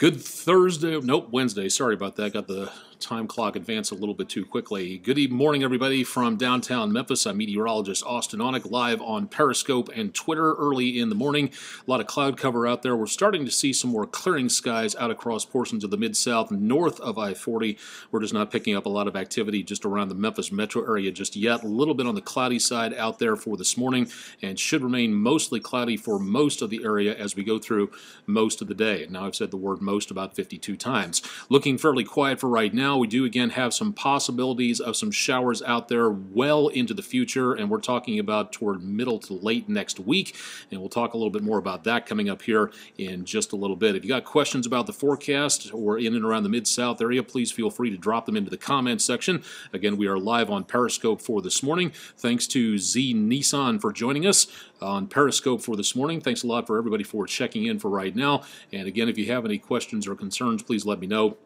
Good Thursday. Nope, Wednesday. Sorry about that. Got the time clock advance a little bit too quickly. Good morning, everybody, from downtown Memphis. I'm meteorologist Austen Onek, live on Periscope and Twitter early in the morning. A lot of cloud cover out there. We're starting to see some more clearing skies out across portions of the Mid South north of I 40. We're just not picking up a lot of activity just around the Memphis metro area just yet. A little bit on the cloudy side out there for this morning and should remain mostly cloudy for most of the area as we go through most of the day. Now, I've said the word most about 52 times. Looking fairly quiet for right now now, we do again have some possibilities of some showers out there well into the future, and we're talking about toward middle to late next week. And we'll talk a little bit more about that coming up here in just a little bit. If you got questions about the forecast or in and around the Mid South area, please feel free to drop them into the comments section. Again, we are live on Periscope for this morning. Thanks to Z Nissan for joining us on Periscope for this morning. Thanks a lot for everybody for checking in for right now. And again, if you have any questions or concerns, please let me know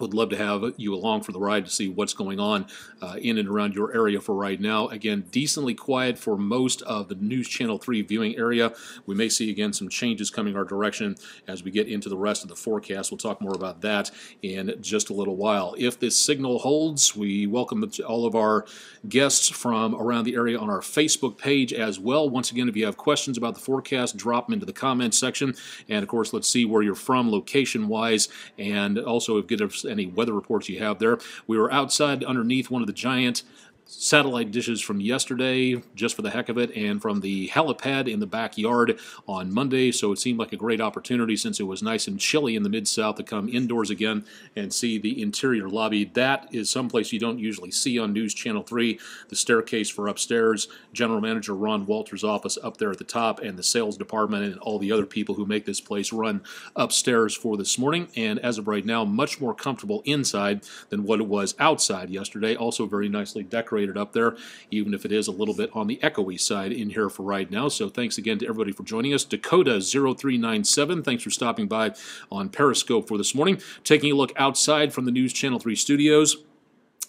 would love to have you along for the ride to see what's going on uh, in and around your area for right now. Again, decently quiet for most of the News Channel 3 viewing area. We may see again some changes coming our direction as we get into the rest of the forecast. We'll talk more about that in just a little while. If this signal holds, we welcome all of our guests from around the area on our Facebook page as well. Once again, if you have questions about the forecast, drop them into the comments section. And of course, let's see where you're from location wise. And also, if you get any weather reports you have there. We were outside underneath one of the giant satellite dishes from yesterday, just for the heck of it, and from the helipad in the backyard on Monday. So it seemed like a great opportunity since it was nice and chilly in the Mid South to come indoors again and see the interior lobby. That is someplace you don't usually see on News Channel 3. The staircase for upstairs, General Manager Ron Walters' office up there at the top, and the sales department and all the other people who make this place run upstairs for this morning. And as of right now, much more comfortable inside than what it was outside yesterday. Also very nicely decorated decorated up there, even if it is a little bit on the echoey side in here for right now. So thanks again to everybody for joining us. Dakota0397, thanks for stopping by on Periscope for this morning. Taking a look outside from the News Channel 3 studios.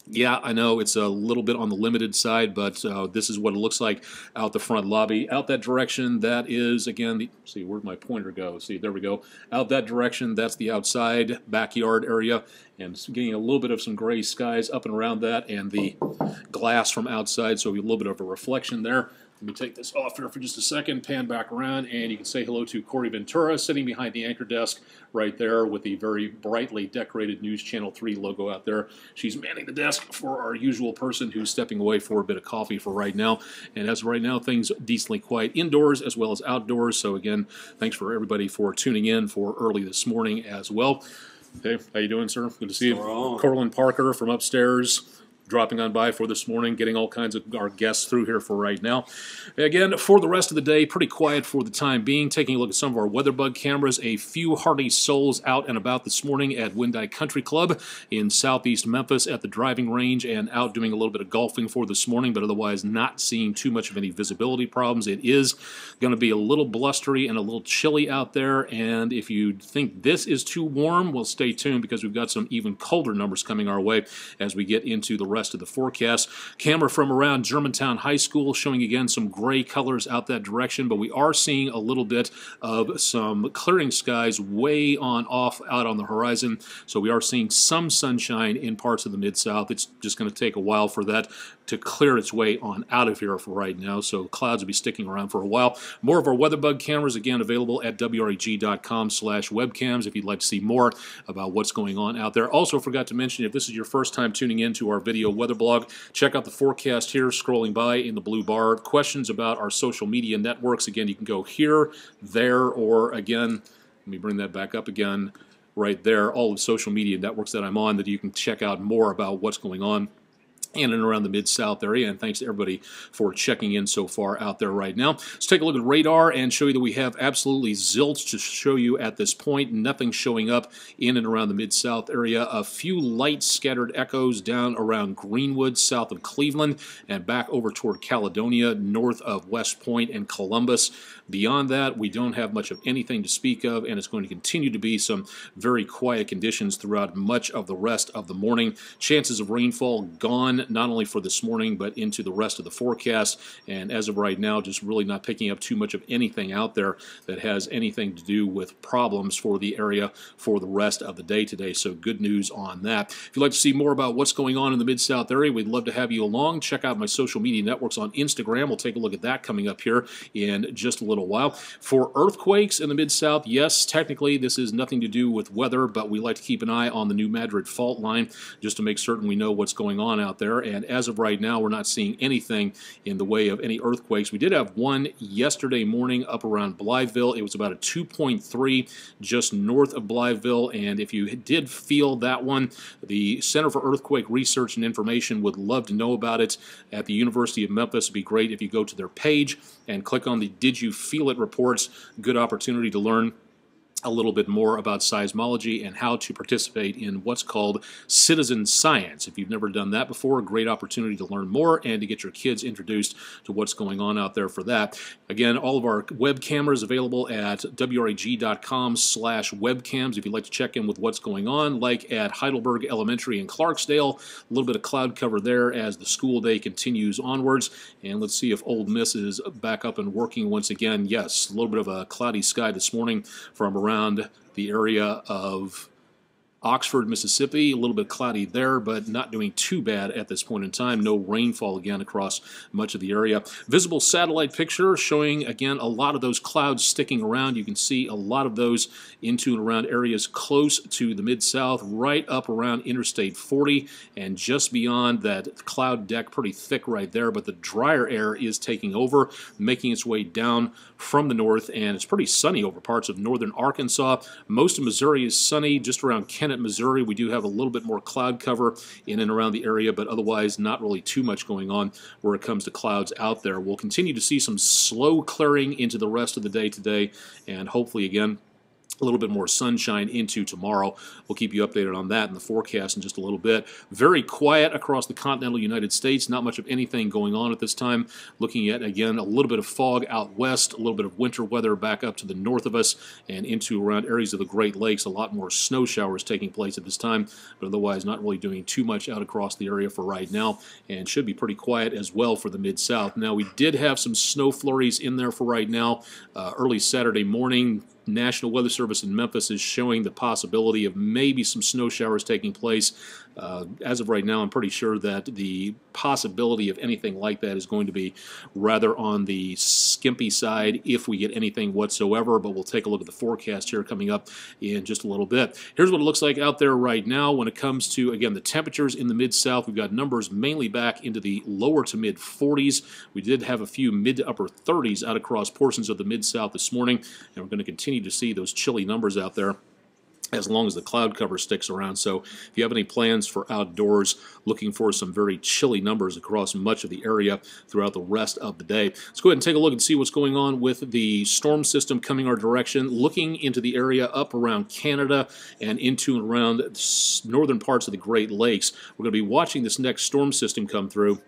Yeah, I know it's a little bit on the limited side, but uh, this is what it looks like out the front lobby. Out that direction, that is, again, the, see, where'd my pointer go? See, there we go. Out that direction, that's the outside backyard area, and getting a little bit of some gray skies up and around that, and the glass from outside, so a little bit of a reflection there. Let me take this off here for just a second, pan back around, and you can say hello to Corey Ventura sitting behind the anchor desk right there with the very brightly decorated News Channel 3 logo out there. She's manning the desk for our usual person who's stepping away for a bit of coffee for right now. And as right now, things decently quiet indoors as well as outdoors. So again, thanks for everybody for tuning in for early this morning as well. Hey, how you doing, sir? Good to see you. Corlin Parker from upstairs dropping on by for this morning, getting all kinds of our guests through here for right now. Again, for the rest of the day, pretty quiet for the time being. Taking a look at some of our WeatherBug cameras, a few hardy souls out and about this morning at Windyke Country Club in southeast Memphis at the driving range and out doing a little bit of golfing for this morning, but otherwise not seeing too much of any visibility problems. It is going to be a little blustery and a little chilly out there, and if you think this is too warm, well, stay tuned because we've got some even colder numbers coming our way as we get into the rest of the forecast. Camera from around Germantown High School showing again some gray colors out that direction, but we are seeing a little bit of some clearing skies way on off out on the horizon. So we are seeing some sunshine in parts of the Mid South. It's just going to take a while for that to clear its way on out of here for right now. So clouds will be sticking around for a while. More of our WeatherBug cameras again available at wreg.com slash webcams if you'd like to see more about what's going on out there. Also forgot to mention if this is your first time tuning in to our video weather blog, check out the forecast here scrolling by in the blue bar. Questions about our social media networks, again, you can go here, there, or again, let me bring that back up again right there, all the social media networks that I'm on that you can check out more about what's going on in and around the Mid-South area. And thanks to everybody for checking in so far out there right now. Let's take a look at radar and show you that we have absolutely zilch to show you at this point. Nothing showing up in and around the Mid-South area. A few light scattered echoes down around Greenwood, south of Cleveland, and back over toward Caledonia, north of West Point and Columbus. Beyond that, we don't have much of anything to speak of, and it's going to continue to be some very quiet conditions throughout much of the rest of the morning. Chances of rainfall gone not only for this morning, but into the rest of the forecast. And as of right now, just really not picking up too much of anything out there that has anything to do with problems for the area for the rest of the day today. So good news on that. If you'd like to see more about what's going on in the Mid South area, we'd love to have you along. Check out my social media networks on Instagram. We'll take a look at that coming up here in just a little while. For earthquakes in the Mid South, yes, technically this is nothing to do with weather, but we like to keep an eye on the New Madrid fault line just to make certain we know what's going on out there. And as of right now, we're not seeing anything in the way of any earthquakes. We did have one yesterday morning up around Blytheville. It was about a 2.3 just north of Blytheville. And if you did feel that one, the Center for Earthquake Research and Information would love to know about it at the University of Memphis. It'd be great if you go to their page and click on the Did You Feel It reports. Good opportunity to learn a little bit more about seismology and how to participate in what's called citizen science. If you've never done that before, a great opportunity to learn more and to get your kids introduced to what's going on out there for that. Again, all of our web cameras available at wreg.com slash webcams if you'd like to check in with what's going on, like at Heidelberg Elementary in Clarksdale. A little bit of cloud cover there as the school day continues onwards. And let's see if Ole Miss is back up and working once again. Yes, a little bit of a cloudy sky this morning from around around the area of Oxford, Mississippi, a little bit cloudy there, but not doing too bad at this point in time. No rainfall again across much of the area. Visible satellite picture showing again a lot of those clouds sticking around. You can see a lot of those into and around areas close to the Mid South, right up around Interstate 40, and just beyond that cloud deck, pretty thick right there. But the drier air is taking over, making its way down from the north, and it's pretty sunny over parts of northern Arkansas. Most of Missouri is sunny, just around Kennett. Missouri, we do have a little bit more cloud cover in and around the area, but otherwise not really too much going on where it comes to clouds out there. We'll continue to see some slow clearing into the rest of the day today, and hopefully, again, a little bit more sunshine into tomorrow. We'll keep you updated on that in the forecast in just a little bit. Very quiet across the continental United States. Not much of anything going on at this time. Looking at, again, a little bit of fog out west, a little bit of winter weather back up to the north of us and into around areas of the Great Lakes. A lot more snow showers taking place at this time, but otherwise not really doing too much out across the area for right now and should be pretty quiet as well for the Mid-South. Now, we did have some snow flurries in there for right now. Uh, early Saturday morning, National Weather Service in Memphis is showing the possibility of maybe some snow showers taking place. Uh, as of right now, I'm pretty sure that the possibility of anything like that is going to be rather on the skimpy side if we get anything whatsoever. But we'll take a look at the forecast here coming up in just a little bit. Here's what it looks like out there right now when it comes to, again, the temperatures in the mid south. We've got numbers mainly back into the lower to mid 40s. We did have a few mid to upper 30s out across portions of the mid south this morning, and we're going to continue to see those chilly numbers out there as long as the cloud cover sticks around. So if you have any plans for outdoors, looking for some very chilly numbers across much of the area throughout the rest of the day. Let's go ahead and take a look and see what's going on with the storm system coming our direction, looking into the area up around Canada and into and around northern parts of the Great Lakes. We're going to be watching this next storm system come through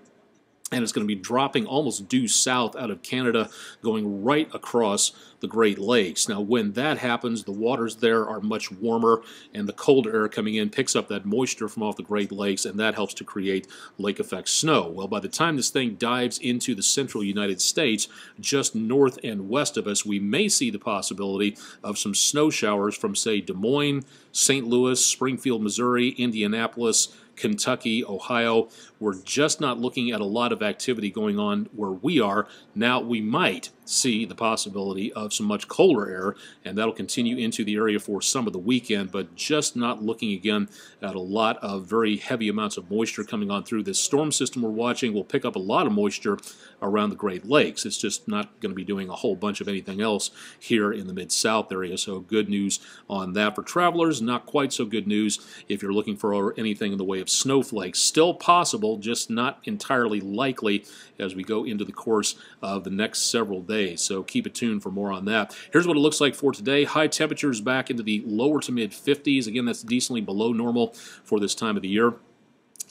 and it's going to be dropping almost due south out of Canada, going right across the Great Lakes. Now, when that happens, the waters there are much warmer, and the cold air coming in picks up that moisture from off the Great Lakes, and that helps to create lake effect snow. Well, by the time this thing dives into the central United States, just north and west of us, we may see the possibility of some snow showers from, say, Des Moines, St. Louis, Springfield, Missouri, Indianapolis, Kentucky, Ohio. We're just not looking at a lot of activity going on where we are. Now, we might see the possibility of some much colder air, and that'll continue into the area for some of the weekend, but just not looking again at a lot of very heavy amounts of moisture coming on through. This storm system we're watching will pick up a lot of moisture around the Great Lakes. It's just not going to be doing a whole bunch of anything else here in the Mid South area, so good news on that for travelers. Not quite so good news if you're looking for anything in the way of snowflakes. Still possible, just not entirely likely as we go into the course of the next several days So keep it tuned for more on that. Here's what it looks like for today. High temperatures back into the lower to mid 50s. Again, that's decently below normal for this time of the year.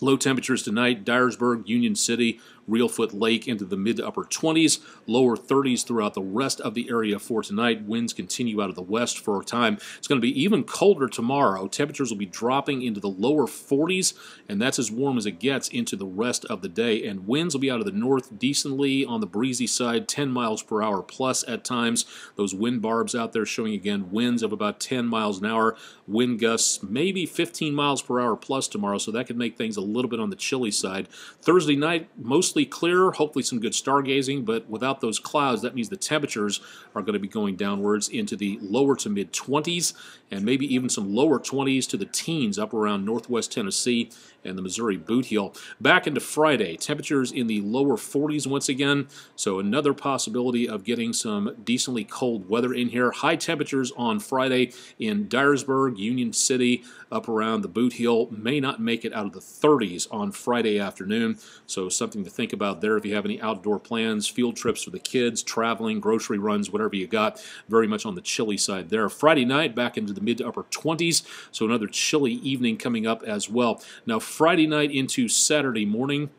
Low temperatures tonight, Dyersburg, Union City, Reelfoot Lake into the mid to upper 20s, lower 30s throughout the rest of the area for tonight. Winds continue out of the west for a time. It's going to be even colder tomorrow. Temperatures will be dropping into the lower 40s, and that's as warm as it gets into the rest of the day. And winds will be out of the north decently on the breezy side, 10 miles per hour plus at times. Those wind barbs out there showing again winds of about 10 miles an hour, wind gusts maybe 15 miles per hour plus tomorrow, so that could make things a little bit on the chilly side. Thursday night, mostly clear, hopefully some good stargazing, but without those clouds, that means the temperatures are going to be going downwards into the lower to mid 20s and maybe even some lower 20s to the teens up around northwest Tennessee and the Missouri boot heel. Back into Friday, temperatures in the lower 40s once again, so another possibility of getting some decently cold weather in here. High temperatures on Friday in Dyersburg, Union City, up around the boot heel. May not make it out of the 30s on Friday afternoon, so something to think about there if you have any outdoor plans, field trips for the kids, traveling, grocery runs, whatever you got. Very much on the chilly side there. Friday night back into the mid to upper 20s, so another chilly evening coming up as well. Now, Friday night into Saturday morning,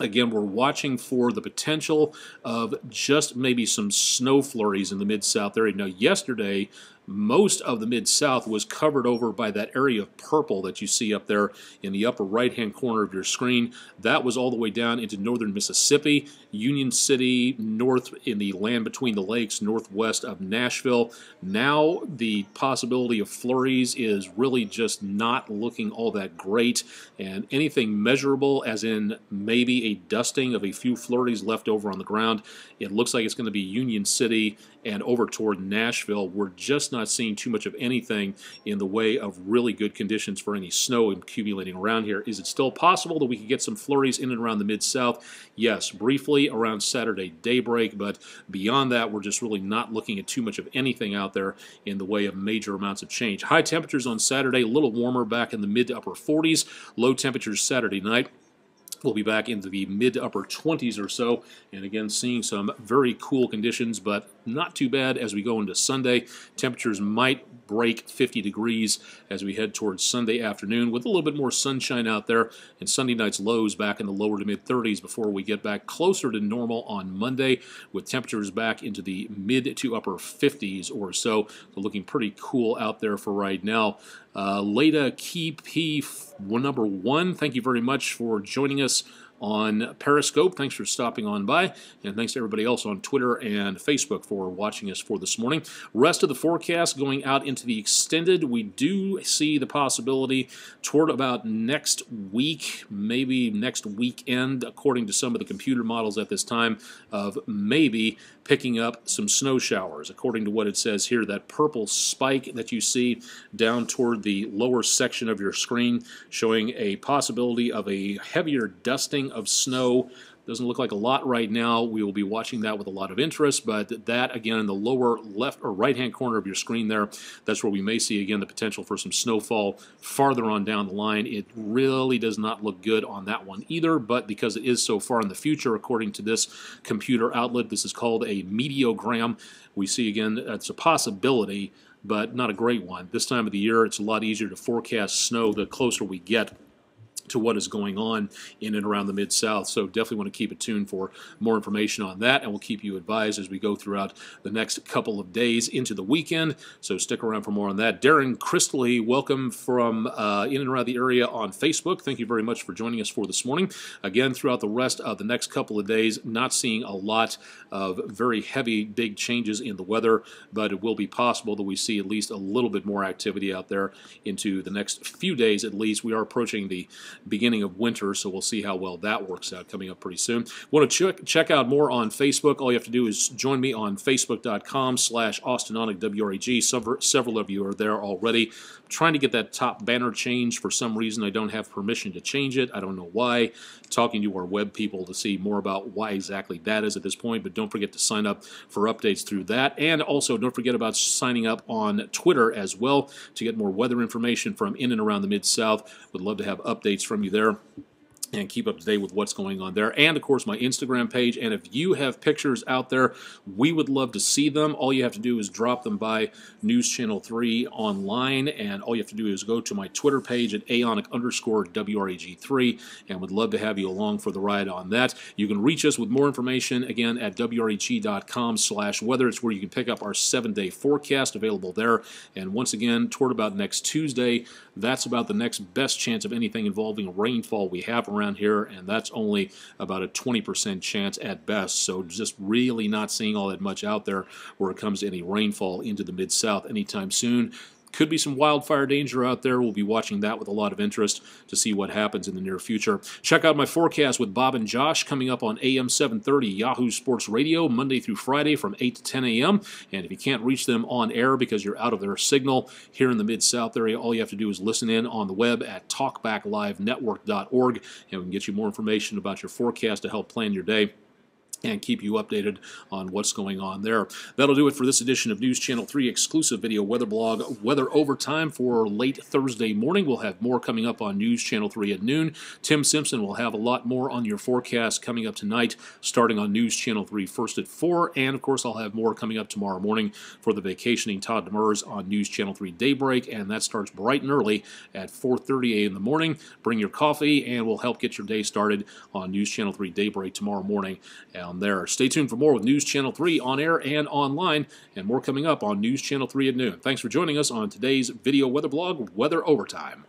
Again, we're watching for the potential of just maybe some snow flurries in the mid south area. Now, yesterday, most of the Mid South was covered over by that area of purple that you see up there in the upper right hand corner of your screen. That was all the way down into northern Mississippi, Union City, north in the land between the lakes, northwest of Nashville. Now the possibility of flurries is really just not looking all that great, and anything measurable, as in maybe a dusting of a few flurries left over on the ground, it looks like it's going to be Union City and over toward Nashville. We're just not seeing too much of anything in the way of really good conditions for any snow accumulating around here. Is it still possible that we could get some flurries in and around the Mid South? Yes, briefly around Saturday daybreak, but beyond that, we're just really not looking at too much of anything out there in the way of major amounts of change. High temperatures on Saturday, a little warmer back in the mid to upper 40s. Low temperatures Saturday night. We'll be back into the mid to upper 20s or so, and again, seeing some very cool conditions, but not too bad as we go into Sunday. Temperatures might break 50 degrees as we head towards Sunday afternoon with a little bit more sunshine out there, and Sunday night's lows back in the lower to mid 30s before we get back closer to normal on Monday, with temperatures back into the mid to upper 50s or so. So, looking pretty cool out there for right now. Uh, Leda Key P number one, thank you very much for joining us on Periscope. Thanks for stopping on by, and thanks to everybody else on Twitter and Facebook for watching us for this morning. Rest of the forecast going out into the extended, we do see the possibility toward about next week, maybe next weekend, according to some of the computer models at this time, of maybe picking up some snow showers. According to what it says here, that purple spike that you see down toward the lower section of your screen showing a possibility of a heavier dusting of snow doesn't look like a lot right now. We will be watching that with a lot of interest, but that again in the lower left or right hand corner of your screen there, that's where we may see again the potential for some snowfall farther on down the line. It really does not look good on that one either, but because it is so far in the future, according to this computer outlet, this is called a meteogram. We see again it's a possibility, but not a great one. This time of the year, it's a lot easier to forecast snow the closer we get to what is going on in and around the Mid South. So definitely want to keep it tuned for more information on that, and we'll keep you advised as we go throughout the next couple of days into the weekend. So stick around for more on that. Darren Christley, welcome from uh, in and around the area on Facebook. Thank you very much for joining us for this morning. Again, throughout the rest of the next couple of days, not seeing a lot of very heavy, big changes in the weather, but it will be possible that we see at least a little bit more activity out there into the next few days at least. We are approaching the beginning of winter, so we'll see how well that works out coming up pretty soon. Want to check, check out more on Facebook? All you have to do is join me on facebook.com slash austenonekwreg. Several, several of you are there already. Trying to get that top banner changed. For some reason, I don't have permission to change it. I don't know why. Talking to our web people to see more about why exactly that is at this point, but don't forget to sign up for updates through that. And also, don't forget about signing up on Twitter as well to get more weather information from in and around the Mid-South. Would love to have updates from you there and keep up to date with what's going on there. And of course, my Instagram page. And if you have pictures out there, we would love to see them. All you have to do is drop them by News Channel 3 online. And all you have to do is go to my Twitter page at aonek underscore WREG3. And would love to have you along for the ride on that. You can reach us with more information again at WREG.com slash weather. It's where you can pick up our seven day forecast available there. And once again, toward about next Tuesday, that's about the next best chance of anything involving rainfall we have around here, and that's only about a 20% chance at best. So just really not seeing all that much out there where it comes to any rainfall into the Mid South anytime soon. Could be some wildfire danger out there. We'll be watching that with a lot of interest to see what happens in the near future. Check out my forecast with Bob and Josh coming up on AM 730 Yahoo Sports Radio Monday through Friday from 8 to 10 a.m. And if you can't reach them on air because you're out of their signal here in the Mid South area, all you have to do is listen in on the web at talkbacklivenetwork.org and we can get you more information about your forecast to help plan your day and keep you updated on what's going on there. That'll do it for this edition of News Channel 3 exclusive video weather blog Weather Overtime for late Thursday morning. We'll have more coming up on News Channel 3 at noon. Tim Simpson will have a lot more on your forecast coming up tonight, starting on News Channel 3 first at 4. And of course, I'll have more coming up tomorrow morning for the vacationing Todd Demers on News Channel 3 Daybreak. And that starts bright and early at 4.30 a.m. in the morning. Bring your coffee and we'll help get your day started on News Channel 3 Daybreak tomorrow morning down there. Stay tuned for more with News Channel 3 on air and online, and more coming up on News Channel 3 at noon. Thanks for joining us on today's video weather blog, Weather Overtime.